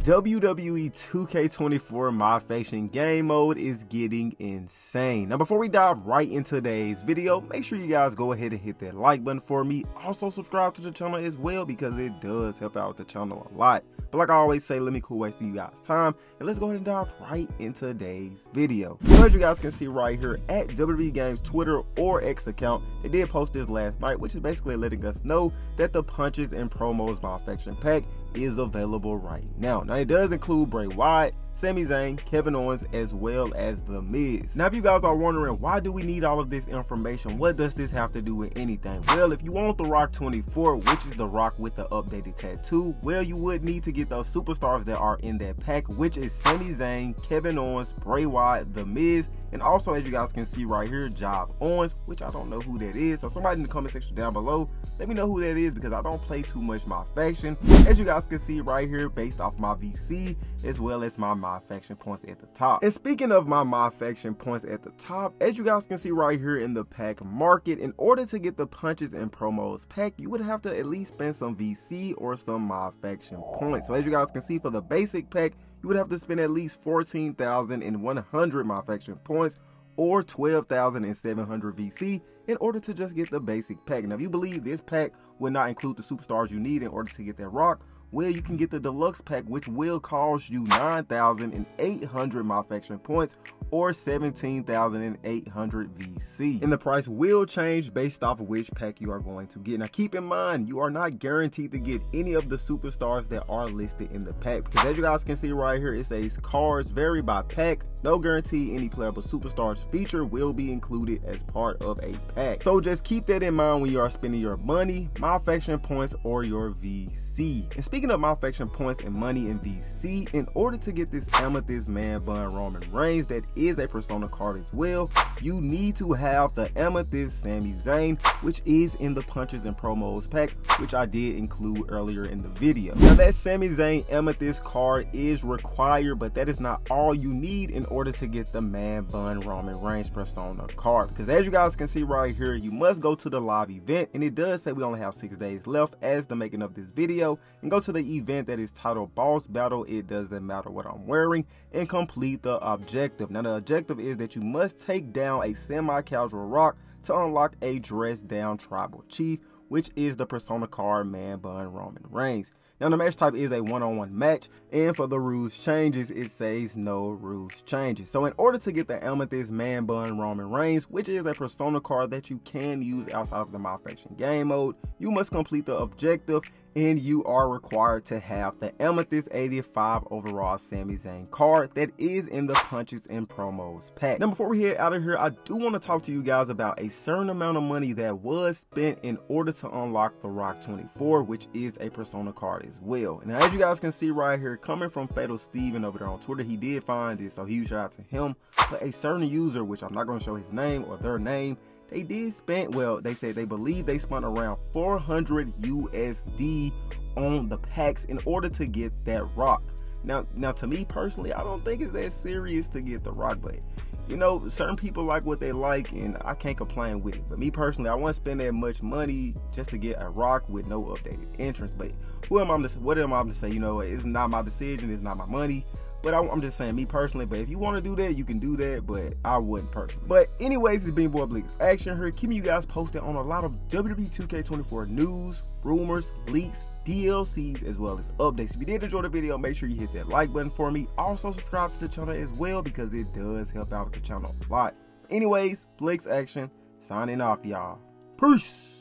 WWE 2K24 My Faction game mode is getting insane. Now before we dive right into today's video, make sure you guys go ahead and hit that like button for me. Also subscribe to the channel as well because it does help out the channel a lot. But like I always say, let me cool waste you guys time and let's go ahead and dive right into today's video. So as you guys can see right here at WWE Games Twitter or X account, they did post this last night, which is basically letting us know that the punches and promos My Faction pack is available right now. Now it does include Bray Wyatt, Sami Zayn, Kevin Owens, as well as The Miz. Now if you guys are wondering why do we need all of this information, what does this have to do with anything? Well, if you want The Rock 24, which is The Rock with the updated tattoo, well you would need to get those superstars that are in that pack, which is Sami Zayn, Kevin Owens, Bray Wyatt, The Miz, and also as you guys can see right here, Job Owens, which I don't know who that is. So somebody in the comment section down below, let me know who that is because I don't play too much my faction. As you guys can see right here, based off my VC, as well as my my faction points at the top. And speaking of my my faction points at the top, as you guys can see right here in the pack market, in order to get the punches and promos pack, you would have to at least spend some VC or some my faction points. So as you guys can see for the basic pack, you would have to spend at least 14,100 my faction points or 12,700 VC in order to just get the basic pack. Now, if you believe this pack will not include the superstars you need in order to get that rock, well, you can get the deluxe pack, which will cost you 9,800 my points or 17,800 VC. And the price will change based off of which pack you are going to get. Now keep in mind, you are not guaranteed to get any of the superstars that are listed in the pack because as you guys can see right here, it says cards vary by pack. No guarantee any playable superstars feature will be included as part of a pack. So just keep that in mind when you are spending your money, my faction points, or your VC. And speaking of my points and money in VC, in order to get this Amethyst Man Bun Roman Reigns that is a persona card as well, you need to have the Amethyst Sami Zayn, which is in the Punches and Promos pack, which I did include earlier in the video. Now that Sami Zayn Amethyst card is required, but that is not all you need in order to get the Man Bun Roman Reigns persona card. Because as you guys can see right here, you must go to the live event, and it does say we only have six days left as the making of this video, and go to the event that is titled Boss Battle, it doesn't matter what I'm wearing, and complete the objective. Now the objective is that you must take down a semi-casual rock to unlock a dressed down tribal chief, which is the persona card Man Bun Roman Reigns. Now the match type is a one-on-one -on -one match and for the rules changes it says no rules changes. So in order to get the Amethyst Man Bun Roman Reigns which is a persona card that you can use outside of the My Faction game mode, you must complete the objective and you are required to have the Amethyst 85 overall Sami Zayn card that is in the punches and promos pack. Now before we head out of here, I do want to talk to you guys about a certain amount of money that was spent in order to unlock the Rock 24, which is a persona card as well. And as you guys can see right here, coming from Fatal Steven over there on Twitter, he did find this, so huge shout out to him. But a certain user, which I'm not going to show his name or their name, they did spend well they said they believe they spent around 400 usd on the packs in order to get that rock. Now now to me personally i don't think it's that serious to get the rock but you know certain people like what they like and i can't complain with it. But me personally i won't spend that much money just to get a rock with no updated entrance. But who am i to what am i to say? You know it's not my decision it's not my money but I, am just saying, me personally, but if you want to do that, you can do that, but I wouldn't personally. But anyways, it's been Boy Blitz Action here, keeping you guys posted on a lot of WWE 2K24 news, rumors, leaks, DLCs, as well as updates. If you did enjoy the video, make sure you hit that like button for me. Also, subscribe to the channel as well because it does help out the channel a lot. Anyways, Blitz Action, signing off, y'all. Peace!